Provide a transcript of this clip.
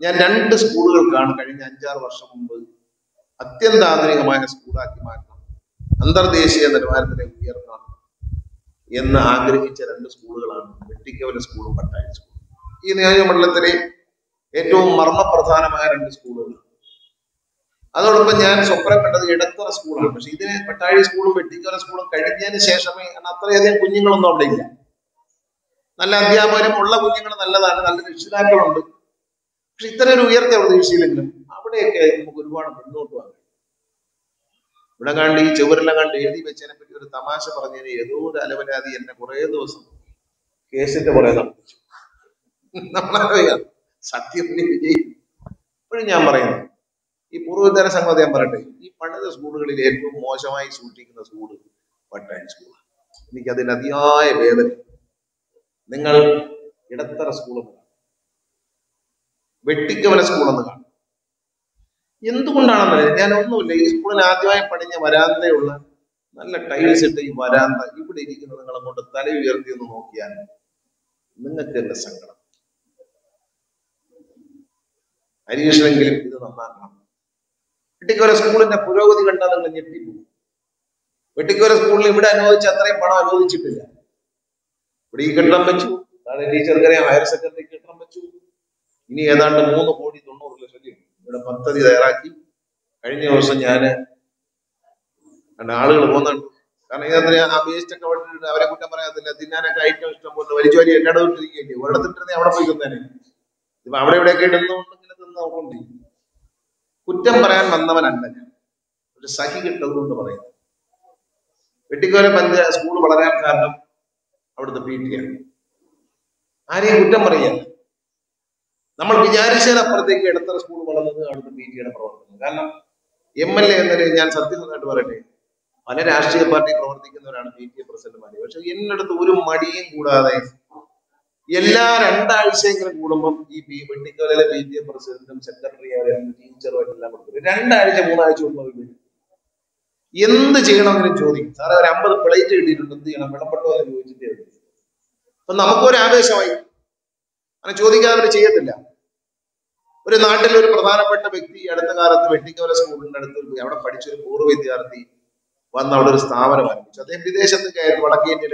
ഞാൻ രണ്ട് സ്കൂളുകൾക്കാണ് കഴിഞ്ഞ അഞ്ചാറ് വർഷം മുമ്പ് അത്യന്താധുനികമായ സ്കൂളാക്കി മാറ്റണം അന്തർദേശീയ നിലവാരത്തിലേക്ക് ഉയർത്തണം എന്ന് ആഗ്രഹിച്ച രണ്ട് സ്കൂളുകളാണ് വെട്ടിക്കവല സ്കൂളും പട്ടായ സ്കൂളും. ഈ നിയോജകമണ്ഡലത്തിലെ ഏറ്റവും മർമ്മപ്രധാനമായ രണ്ട് സ്കൂളുകളാണ് അതോടൊപ്പം ഞാൻ സ്വപ്നം കണ്ടത് ഇടത്തറ സ്കൂളാണ്. പക്ഷെ ഇതിന് പട്ടാഴി സ്കൂളും വെട്ടിക്കവല സ്കൂളും കഴിഞ്ഞതിന് ശേഷമേ കാരണം അത്രയധികം കുഞ്ഞുങ്ങളൊന്നും അവിടെ ഇല്ല. നല്ല അധ്യാപകരും ഉള്ള കുഞ്ഞുങ്ങൾ നല്ലതാണ്. നല്ല രക്ഷിതാക്കളുണ്ട്. പക്ഷെ ഇത്ര ഒരു ഉയർച്ച പ്രതീക്ഷയില്ലെങ്കിലും അവിടെയൊക്കെ നമുക്ക് ഒരുപാട് മുന്നോട്ട് കഴിയും. ഇവിടെ കണ്ട് ഈ ചുവരെല്ലാം കണ്ട് എഴുതി വെച്ചതിനെ പറ്റി ഒരു തമാശ പറഞ്ഞതിന് ഏതോ ഒരു അലവലാതി എന്നെ കുറെ ദിവസം കേസിന്റെ പുറകെ നടത്തിച്ചു നമ്മളറിയാം സത്യം വിജയിക്കും. ഇപ്പോഴും ഞാൻ പറയുന്നു ഈ പൂർവോത്തര സംഗതി ഞാൻ പറയട്ടെ ഈ പണിത സ്കൂളുകളിൽ ഏറ്റവും മോശമായി സൂക്ഷിക്കുന്ന സ്കൂൾ പട്ടാൻ സ്കൂളാണ് എനിക്ക് അതിന് അതിയായ വേദന. നിങ്ങൾ ഇടത്തര സ്കൂളെന്ന് കാണും സ്കൂൾ എന്ന് കാണും. എന്തുകൊണ്ടാണെന്ന് ഞാൻ ഒന്നുമില്ല. ഈ സ്കൂളിൽ ആദ്യമായി പണിഞ്ഞ വരാന്തയുള്ള നല്ല ടൈൽസ് ഇട്ട് ഈ വരാന്ത ഇവിടെ ഇരിക്കുന്ന നിങ്ങളെ കൊണ്ട് തല ഉയർത്തി ഒന്ന് നോക്കിയാൽ നിങ്ങൾക്ക് എന്റെ സങ്കടം? ഹരീഷനെങ്കിലും ഇത് നന്നാക്കണം. വെട്ടിക്കോര സ്കൂളിന്റെ പുരോഗതി കണ്ടാൽ നിങ്ങൾ ഞെട്ടിപ്പോകും. വെട്ടിക്കോര സ്കൂളിൽ ഇവിടെ അനുവദിച്ച അത്രയും പണം അനുവദിച്ചിട്ടില്ല. ഇവിടെ ഈ കെട്ടിടം വെച്ചു. ടീച്ചർക്കറിയാം ഹയർ സെക്കൻഡറി കെട്ടിടം വെച്ചു. ഇനി ഏതാണ്ട് മൂന്ന് കോടി തൊണ്ണൂറ് ലക്ഷം ഇവിടെ പദ്ധതി തയ്യാറാക്കി. കഴിഞ്ഞ ദിവസം കണ്ട ആളുകൾ പോകുന്നുണ്ട് കാരണം ഇതെന്താ ആ വേസ്റ്റ് ഒക്കെ അവരെ കുറ്റം പറയാത്തില്ല തിന്നാനൊക്കെ ഐറ്റം ഇഷ്ടം പോലെ. വലിച്ചു വലിയ എല്ലായിടത്തും ഇട്ടിരിക്കുകയല്ലേ ഒരിടത്തിട്ടിരുന്നേ അവിടെ പോയി തന്നെ ഇപ്പൊ അവിടെ ഇവിടെയൊക്കെ ഇങ്ങനെ തിന്ന് നോക്കണ്ടി കുറ്റം പറയാൻ വന്നവനല്ല ഞാൻ. ഒരു സഹി കിട്ടത് കൊണ്ട് പറയുന്നത് വെട്ടിക്കോല സ്കൂൾ വളരാൻ കാരണം അവിടുത്തെ പി ടി ആണ്. ആരെയും കുറ്റം പറയാൻ നമ്മൾ വിചാരിച്ചാൽ അപ്പുറത്തേക്ക് ഇടത്തറ സ്കൂൾ വളർന്നത് അവിടുത്തെ പി ടിയുടെ പ്രവർത്തനം. കാരണം എം എൽ എ എന്നൊരു ഞാൻ സത്യസന്ധമായിട്ട് പറയട്ടെ പല രാഷ്ട്രീയ പാർട്ടി പ്രവർത്തിക്കുന്നവരാണ് പി ടി എ പ്രസിഡന്റുമാര് പക്ഷെ എന്നടുത്ത് ഒരു മടിയും കൂടാതെ എല്ലാ രണ്ടാഴ്ചയെങ്കിലും കൂടുമ്പം ഈ പി വെട്ടിക്കോലയിലെ പി ടി എ പ്രസിഡന്റും ആയാലും ടീച്ചറും എല്ലാം കൊടുക്കും രണ്ടാഴ്ച മൂന്നാഴ്ച കൂടുമ്പോൾ എന്ത് ചെയ്യണമെങ്കിലും ചോദിക്കും. സാറേ ഒരു അമ്പത് പ്ലേറ്റ് കിട്ടിയിട്ടുണ്ട് എന്ത് ചെയ്യണം? വിളമ്പട്ടോ എന്ന് ചോദിച്ചിട്ടേ. അപ്പൊ നമുക്കൊരു ആവേശമായി. അങ്ങനെ ചോദിക്കാതെ ചെയ്യത്തില്ല. ഒരു നാട്ടിലെ ഒരു പ്രധാനപ്പെട്ട വ്യക്തി അടുത്ത കാലത്ത് വെട്ടിക്കോല സ്കൂളിന്റെ അടുത്ത് അവിടെ പഠിച്ച ഒരു പൂർവ വിദ്യാർത്ഥി വന്ന് അവിടെ ഒരു സ്ഥാപനം ആരംഭിച്ചു. അദ്ദേഹം വിദേശത്തൊക്കെ ആയിരുന്നു വടക്കേ ഇന്ത്യയിൽ